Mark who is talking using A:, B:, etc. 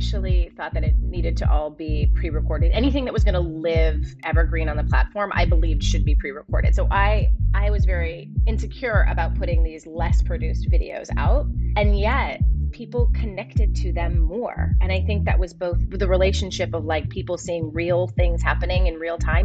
A: initially thought that it needed to all be pre recorded. Anything that was going to live evergreen on the platform, I believed should be pre recorded. So I, I was very insecure about putting these less produced videos out. And yet, people connected to them more. And I think that was both the relationship of like people seeing real things happening in real time